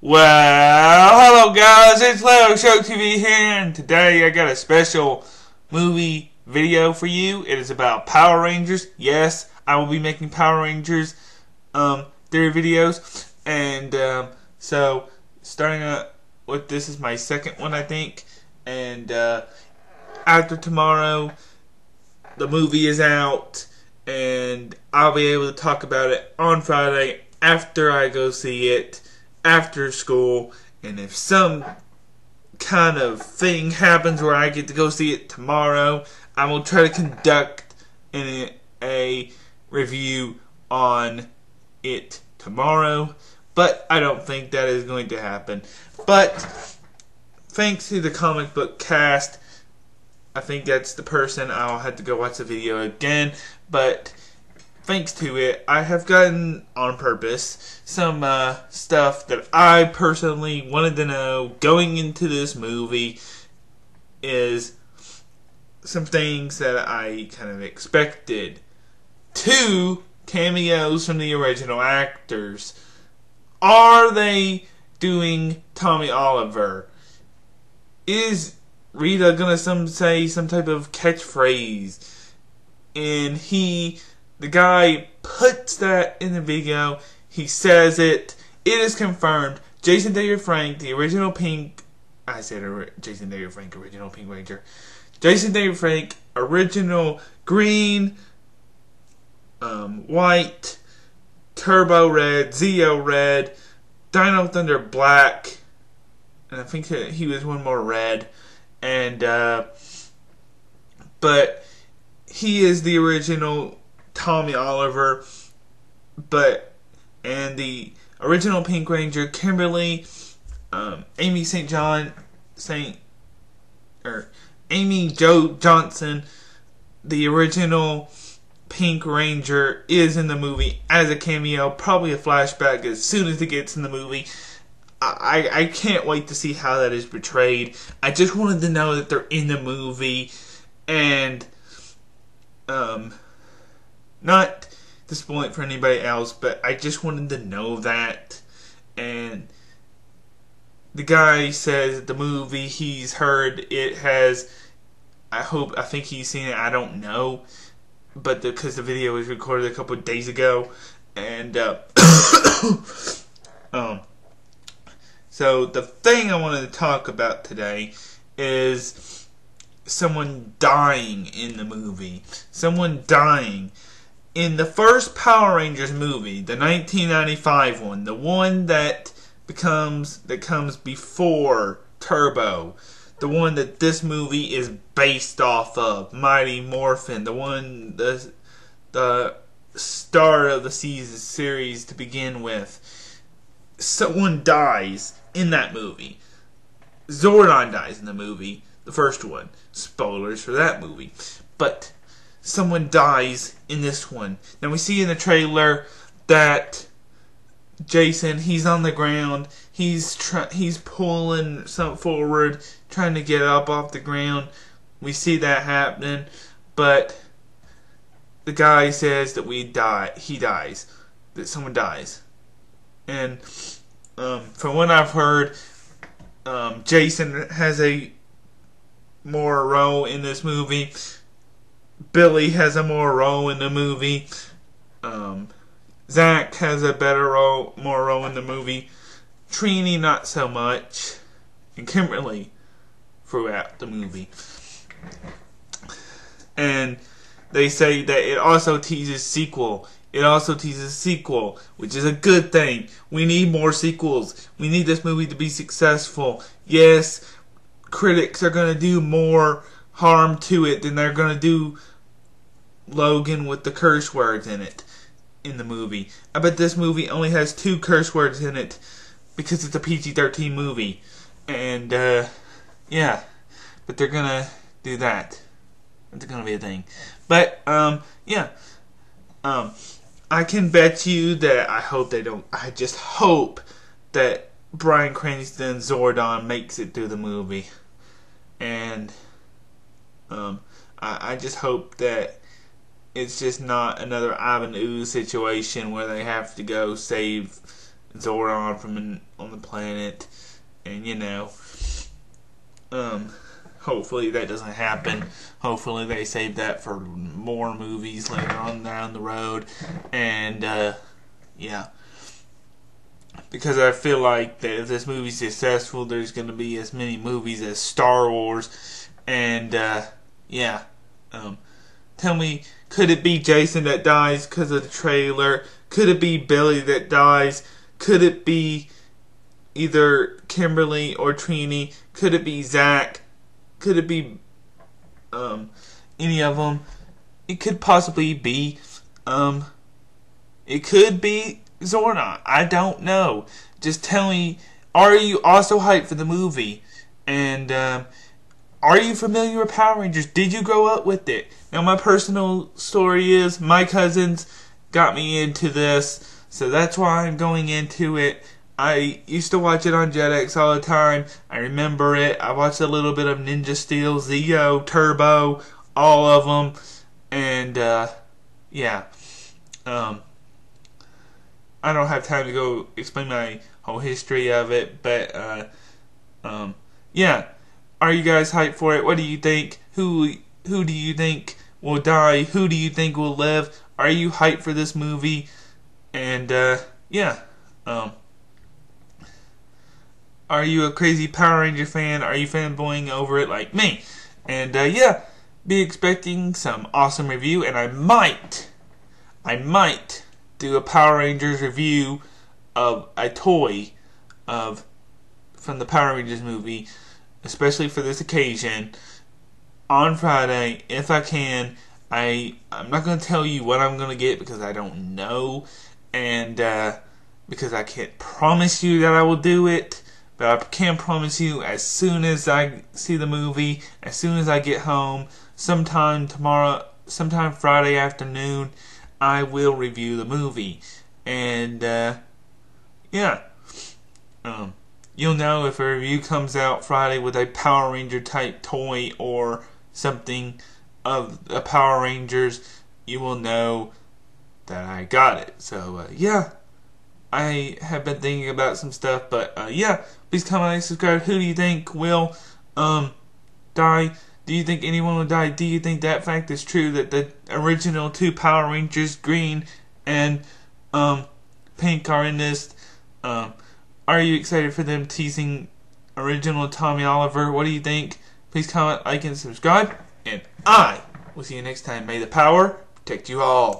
Well, hello guys, it's Lego Show TV here, and today I got a special movie video for you. It is about Power Rangers. Yes, I will be making Power Rangers um, their videos, and um, so starting out with this is my second one, I think, and uh, after tomorrow, the movie is out, and I'll be able to talk about it on Friday after I go see it after school, and if some kind of thing happens where I get to go see it tomorrow, I will try to conduct a, a review on it tomorrow. But I don't think that is going to happen. But thanks to the comic book cast, I think that's the person I'll have to go watch the video again. But thanks to it, I have gotten on purpose some uh, stuff that I personally wanted to know going into this movie is some things that I kind of expected. Two cameos from the original actors. Are they doing Tommy Oliver? Is Rita gonna some say some type of catchphrase? And he the guy puts that in the video. He says it. It is confirmed. Jason David Frank, the original Pink. I said Jason David Frank, original Pink Ranger. Jason David Frank, original Green, um, White, Turbo Red, Zeo Red, Dino Thunder Black, and I think he was one more red. And, uh, but he is the original Tommy Oliver, but and the original Pink Ranger, Kimberly, um, Amy St. John, Saint, or Amy Jo Johnson, the original Pink Ranger, is in the movie as a cameo, probably a flashback as soon as it gets in the movie. I, I can't wait to see how that is portrayed. I just wanted to know that they're in the movie and um not to spoil it for anybody else, but I just wanted to know that. And the guy says the movie he's heard it has. I hope I think he's seen it. I don't know, but because the, the, video was recorded a couple days ago, and uh, um, so the thing I wanted to talk about today is someone dying in the movie. Someone dying in the first Power Rangers movie, the 1995 one, the one that becomes that comes before Turbo, the one that this movie is based off of, Mighty Morphin, the one the the start of the season series to begin with. Someone dies in that movie. Zordon dies in the movie, the first one. Spoilers for that movie. But someone dies in this one. Now we see in the trailer that Jason, he's on the ground. He's try- he's pulling something forward, trying to get up off the ground. We see that happening, but the guy says that we die. He dies. That someone dies, and um, from what I've heard, um, Jason has a more role in this movie. Billy has a more role in the movie. Um, Zach has a better role, more role in the movie. Trini not so much, and Kimberly throughout the movie. And they say that it also teases sequel. It also teases sequel, which is a good thing. We need more sequels. We need this movie to be successful. Yes, critics are going to do more harm to it than they're going to do Logan with the curse words in it in the movie. I bet this movie only has two curse words in it because it's a PG 13 movie. And, uh, yeah. But they're gonna do that. It's gonna be a thing. But, um, yeah. Um, I can bet you that I hope they don't. I just hope that Bryan Cranston Zordon makes it through the movie. And, um, I, I just hope that it's just not another Ivan Ooze situation where they have to go save Zordon from an, on the planet, and you know, um, hopefully that doesn't happen. Hopefully they save that for more movies later on down the road, and uh, yeah. Because I feel like that if this movie's successful, there's going to be as many movies as Star Wars, and uh, yeah. Um, tell me, could it be Jason that dies because of the trailer? Could it be Billy that dies? Could it be either Kimberly or Trini? Could it be Zach? Could it be um, any of them? It could possibly be. Um, it could be Zordon. I don't know. Just tell me, are you also hyped for the movie? And um, are you familiar with Power Rangers? Did you grow up with it? Now, my personal story is my cousins got me into this, so that's why I'm going into it. I used to watch it on Jetix all the time. I remember it. I watched a little bit of Ninja Steel, Zeo, Turbo, all of them, and uh, yeah. Um, I don't have time to go explain my whole history of it, but uh, um, yeah. Are you guys hyped for it? What do you think? Who who do you think will die? Who do you think will live? Are you hyped for this movie? And uh, yeah, um, are you a crazy Power Ranger fan? Are you fanboying over it like me? And uh, yeah, be expecting some awesome review, and I might, I might do a Power Rangers review of a toy of from the Power Rangers movie especially for this occasion, on Friday, if I can. I I'm not gonna tell you what I'm gonna get because I don't know, and uh, because I can't promise you that I will do it. But I can promise you, as soon as I see the movie, as soon as I get home, sometime tomorrow, sometime Friday afternoon, I will review the movie. And uh, yeah, um, You'll know if a review comes out Friday with a Power Ranger type toy or something of the Power Rangers. You will know that I got it. So, uh, yeah. I have been thinking about some stuff, but uh, yeah, please comment and subscribe. Who do you think will um die? Do you think anyone will die? Do you think that fact is true that the original two Power Rangers, green and um pink, are in this? Um, are you excited for them teasing original Tommy Oliver? What do you think? Please comment, like, and subscribe. And I will see you next time. May the power protect you all.